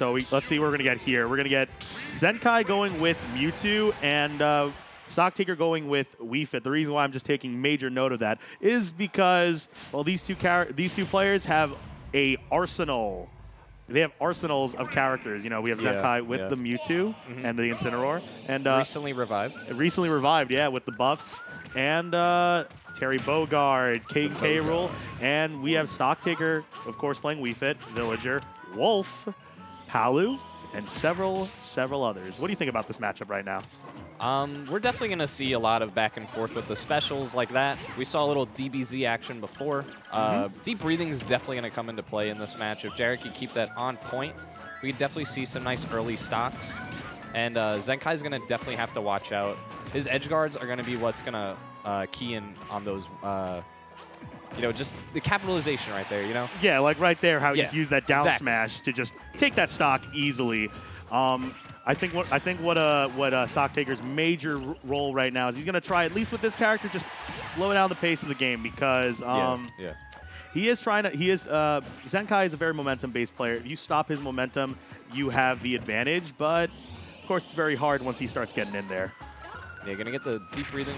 So we, let's see what we're going to get here. We're going to get Zenkai going with Mewtwo and uh, Stocktaker going with Wii Fit. The reason why I'm just taking major note of that is because, well, these two, char- these two players have a arsenal. They have arsenals of characters. You know, we have Yeah, Zenkai with yeah. the Mewtwo and the Incineroar. And uh, Recently revived. recently revived, yeah, with the buffs. And uh, Terry Bogard, King K. Rool, and we have Stocktaker, of course, playing Wii Fit, Villager, Wolf, Palu, and several, several others. What do you think about this matchup right now? Um, we're definitely going to see a lot of back and forth with the specials like that. We saw a little DBZ action before. Uh, Mm-hmm. deep breathing is definitely going to come into play in this match. If Jared can keep that on point, we could definitely see some nice early stocks. And uh, is going to definitely have to watch out. His edge guards are going to be what's going to uh, key in on those, uh, you know, just the capitalization right there, you know? Yeah, like right there, how he Yeah, just used that down exactly. smash to just take that stock easily. Um, I think what I think what uh what uh, Stocktaker's major role right now is he's gonna try at least with this character just slow down the pace of the game because um, yeah. He is trying to. He is. Uh, Zenkai is a very momentum-based player. If you stop his momentum, you have the advantage. But of course, it's very hard once he starts getting in there. Yeah, going to get the deep breathing.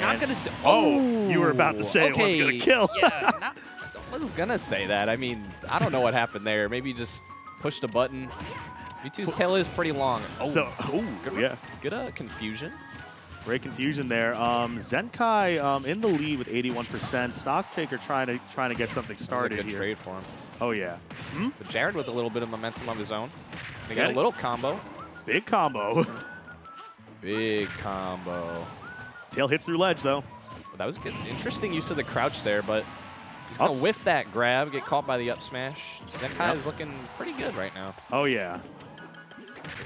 Not going to. Oh, you were about to say it was gonna kill. yeah, not, I was gonna say that. I mean, I don't know what happened there. Maybe just pushed a button. Mewtwo's tail is pretty long. Oh, So, oh, good, yeah, good uh, confusion. great confusion there. Um, Zenkai um, in the lead with 81%. Stocktaker trying to trying to get something That was a started good here. trade for him. Oh yeah, hmm? But Jared with a little bit of momentum of his own. They got a little combo. big combo. Big combo. Tail hits through ledge though. That was good. Interesting use of the crouch there, but he's gonna whiff that grab, get caught by the up smash. Zenkai Yep. is looking pretty good right now. Oh yeah.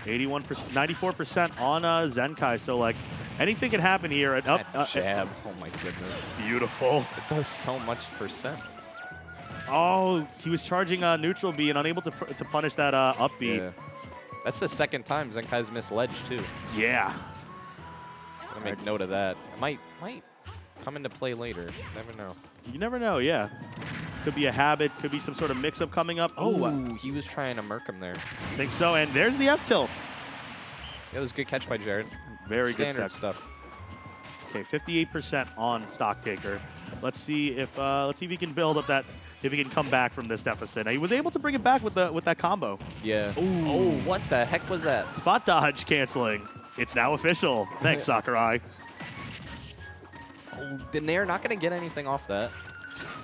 81%, 94% on uh, Zenkai. So like anything can happen here. At up, uh, jab. Oh my goodness. beautiful. It does so much percent. Oh, he was charging uh, neutral B and unable to, to punish that uh, up B. Yeah. That's the second time Zenkai's missed ledge too. Yeah. Gotta make note of that. It might might come into play later. Never know. You never know, yeah. Could be a habit, could be some sort of mix-up coming up. Oh, Ooh, he was trying to murk him there. I think so. And there's the F-tilt. It was a good catch by Jared. Very good set. stuff. Okay, 58% on Stocktaker. Let's see if uh, let's see if he can build up that if he can come back from this deficit. Now, he was able to bring it back with the with that combo. Yeah. Ooh. Oh, what the heck was that? Spot dodge canceling. It's now official. Thanks, Sakurai. Oh, Daenerys not gonna get anything off that.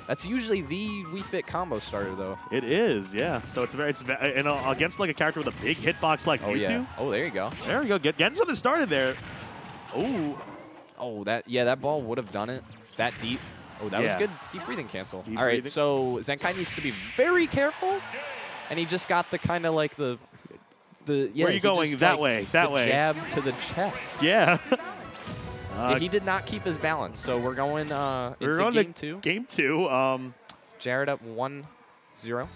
That's usually the Wii Fit combo starter though. It is, yeah. So it's very, it's ve- and uh, against like a character with a big hitbox like Oh Mewtwo. yeah. Oh, there you go. There we go. Get, getting something started there. Ooh, Oh, that yeah, that ball would have done it. That deep. Oh, that Yeah. was good. Deep breathing cancel. Deep All right, breathing. so Zenkai needs to be very careful, and he just got the kind of like the the yeah. Where are you going? just, That like, way, that the way. Jab to the chest. yeah. Yeah, uh, he did not keep his balance, so we're going uh, we're into on game to two. Game two. Um, Jared up one zero,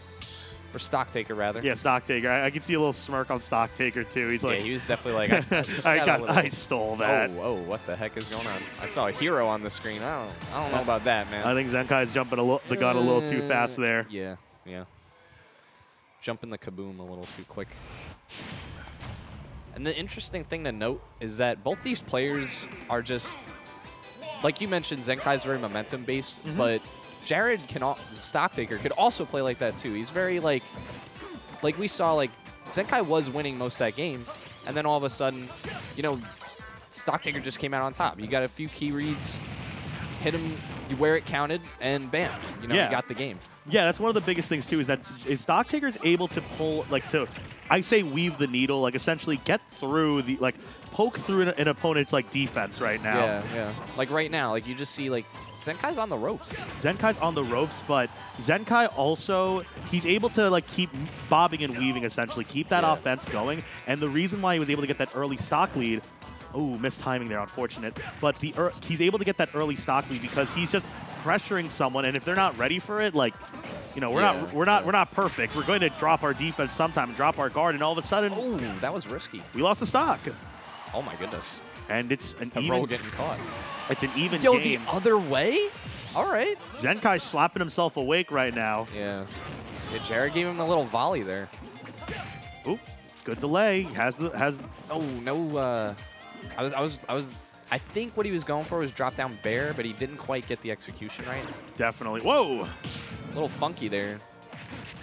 or Stocktaker, rather. yeah, Stocktaker. I, I can see a little smirk on Stocktaker, too. He's like, Yeah, he was definitely like, I, I got a got, I stole that. Oh, oh, what the heck is going on? I saw a hero on the screen. I don't, I don't know about that, man. I think Zenkai's jumping a little, the gun a little too fast there. Yeah, yeah. Jumping the kaboom a little too quick. And the interesting thing to note is that both these players are just, like you mentioned, Zenkai's very momentum based, Mm-hmm. but Jared can, al- Stocktaker could also play like that too. He's very like, like we saw, like Zenkai was winning most of that game, and then all of a sudden, you know, Stocktaker just came out on top. You got a few key reads, hit him where it counted, and bam, you know, Yeah. you got the game. Yeah, that's one of the biggest things too. Is that is Stocktaker's able to pull like to, I say weave the needle, like essentially get through the like poke through an, an opponent's like defense right now. Yeah, yeah. Like right now, like you just see like Zenkai's on the ropes. Zenkai's on the ropes, but Zenkai also he's able to like keep bobbing and weaving essentially, keep that Yeah. offense going. And the reason why he was able to get that early stock lead, oh, missed timing there, unfortunate. But the he's able to get that early stock lead because he's just pressuring someone, and if they're not ready for it, like. You know, we're Yeah. not we're not we're not perfect. We're going to drop our defense sometime drop our guard, and all of a sudden Oh, that was risky. we lost the stock. Oh my goodness. And it's an A even roll getting caught. it's an even Yo, game. the other way? All right. Zenkai's slapping himself awake right now. Yeah. Yeah, Jared gave him a little volley there. Oop, good delay. Has the has Oh no! Uh, I was, I was, I was. I think what he was going for was drop down bear, but he didn't quite get the execution right. definitely. Whoa! A little funky there.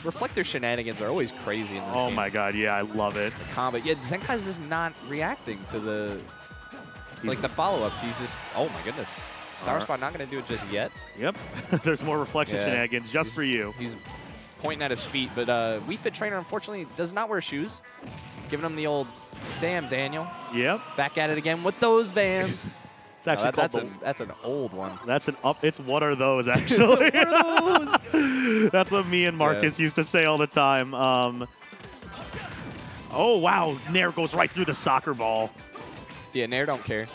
Reflector shenanigans are always crazy in this Oh game. my god, yeah, I love it. The combat. Yeah, Zenkai's just not reacting to the it's He's- like the follow-ups. He's just oh my goodness. Sour. Spot not going to do it just yet. Yep. There's more reflection Yeah. shenanigans just He's- for you. He's pointing at his feet, but uh, Wii Fit Trainer unfortunately does not wear shoes, giving him the old damn Daniel. Yep. Back at it again with those vans. It's Oh, actually that- called that's the, a that's an old one. That's an up. It's what are those actually? That's what me and Marcus used to say all the time. Um, oh wow, Nair goes right through the soccer ball. Yeah, Nair don't care.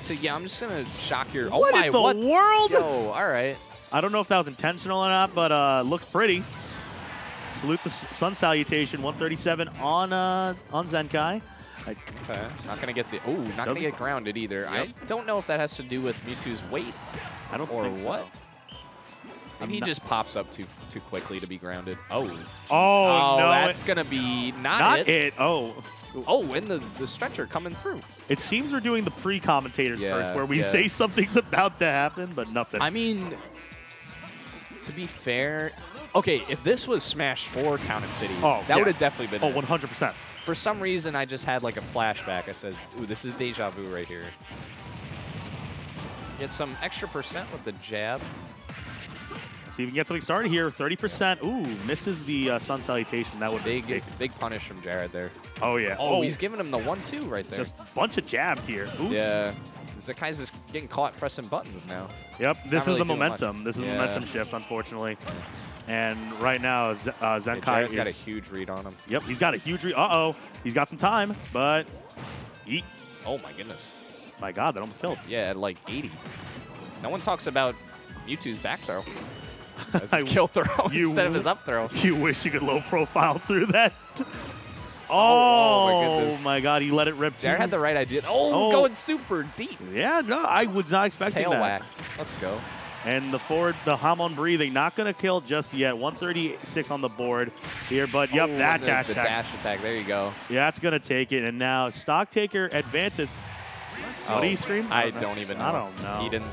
So yeah, I'm just gonna shock your. Oh what my in the what? world? Yo, all right. I don't know if that was intentional or not, but uh, looked pretty. Salute the sun salutation, 137 on uh, on Zenkai. I, Okay. Not gonna get the. Oh, not gonna get grounded either. I don't know if that has to do with Mewtwo's weight I don't or think so. what. I'm Maybe he just pops up too too quickly to be grounded. Oh. jeez. Oh, no, that's gonna be not, Not it. it. Oh. Oh, and the the stretcher coming through. It seems we're doing the pre-commentators Yeah, first, where we yeah. say something's about to happen, but nothing. I mean, to be fair, okay, if this was Smash 4 Town and City, Oh, that yeah. would have definitely been. oh, 100%. For some reason, I just had like a flashback. I said, "Ooh, this is deja vu right here." Get some extra percent with the jab. See if we can get something started here. 30%. Ooh, misses the uh, sun salutation. That would be Big, big punish from Jared there. Oh, yeah. Oh, he's giving him the one-two right there. just a bunch of jabs here. Ooh, yeah. Zenkai's getting caught pressing buttons now. Yep, this Not is really the doing much. momentum. This is Yeah. the momentum shift, unfortunately. And right now, Z- uh, Zenkai Jared's got a huge read on him. Yep, he's got a huge. Re- uh oh, he's got some time, but. Yeet. Oh my goodness. My God, that almost killed. Yeah, at like 80. No one talks about Mewtwo's back throw. That's his kill throw you instead of his up throw. You wish you could low profile through that. Oh, oh my oh, my God, he let it rip too. Jared had the right idea. Oh, Oh. going super deep. Yeah, no, I was not expecting Tail that. whack. Let's go. And the forward, the Hamon breathing, not going to kill just yet. 136 on the board here, but yep, Oh, that and the, dash the attack. dash attack. There you go. Yeah, that's going to take it. And now Stocktaker advances. Oh, what do you scream? I don't even know. I don't know. He didn't